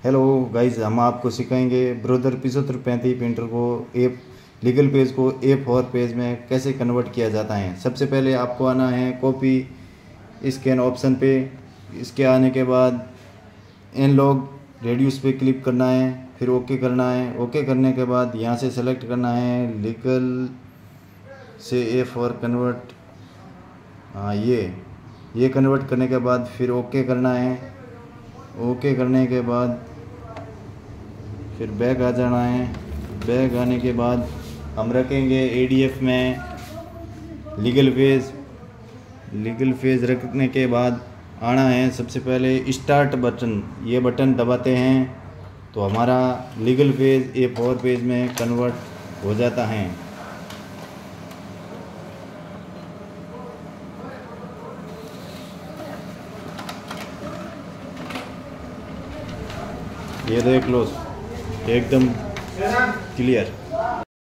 Hello guys हम आपको सिखाएँगे ब्रोदर पिछहत्तर पैंतीस प्रिंटर को एप लीगल पेज को ए फोर पेज में कैसे कन्वर्ट किया जाता है। सबसे पहले आपको आना है कॉपी स्कैन ऑप्शन पे। इसके आने के बाद इन लॉग रेड्यूस पे क्लिक करना है, फिर ओके करना है। ओके करने के बाद यहाँ से सेलेक्ट करना है लीगल से ए फोर कन्वर्ट हाँ ये ये कन्वर्ट करने के बाद फिर ओके करना है। ओके करने के बाद फिर बैग आ जाना है। बैग आने के बाद हम रखेंगे एडीएफ में लीगल फ़ेज़ लीगल फ़ेज़ रखने के बाद आना है। सबसे पहले स्टार्ट बटन ये बटन दबाते हैं। तो हमारा legal phase A four page में कन्वर्ट हो जाता है। ये देख लो एकदम क्लियर